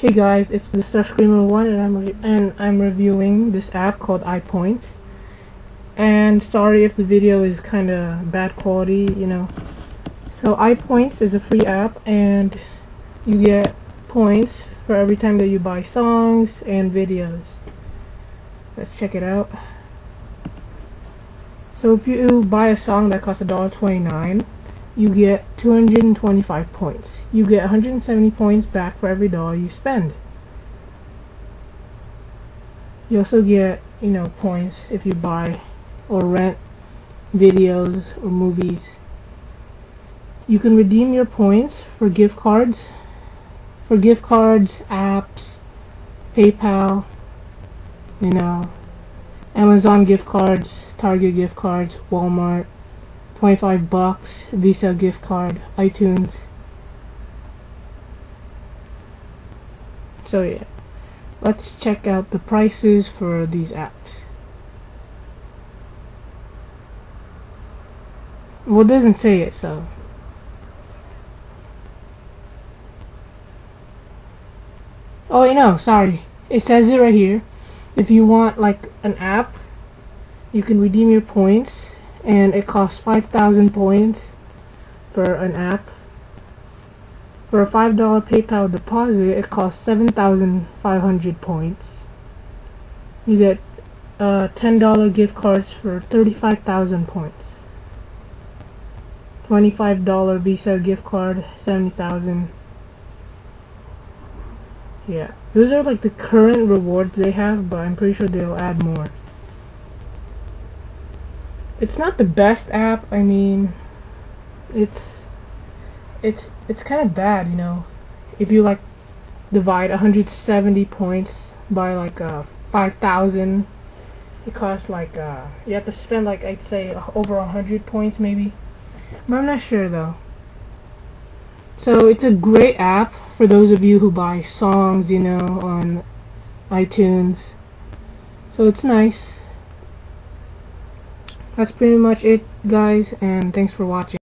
Hey guys, it's the Star Screamer one, and I'm and I'm reviewing this app called iPoints. And sorry if the video is kind of bad quality, you know. So iPoints is a free app, and you get points for every time that you buy songs and videos. Let's check it out. So if you buy a song that costs $1.29, you get 225 points. You get 170 points back for every dollar you spend. You also get, you know, points if you buy or rent videos or movies. You can redeem your points for gift cards, for gift cards, apps, PayPal, you know, Amazon gift cards, Target gift cards, Walmart, 25 bucks, Visa gift card, iTunes. So yeah, let's check out the prices for these apps. Well, it doesn't say it, so. Oh, you know, sorry. It says it right here. If you want, like, an app, you can redeem your points and it costs 5,000 points for an app. For a $5 PayPal deposit, it costs 7,500 points. You get uh, $10 gift cards for 35,000 points. $25 Visa gift card, 70,000. Yeah, those are like the current rewards they have, but I'm pretty sure they'll add more it's not the best app. I mean, it's it's it's kind of bad, you know. If you like divide 170 points by like uh 5,000, it costs like uh you have to spend like I'd say over 100 points maybe. But I'm not sure though. So it's a great app for those of you who buy songs, you know, on iTunes. So it's nice that's pretty much it guys and thanks for watching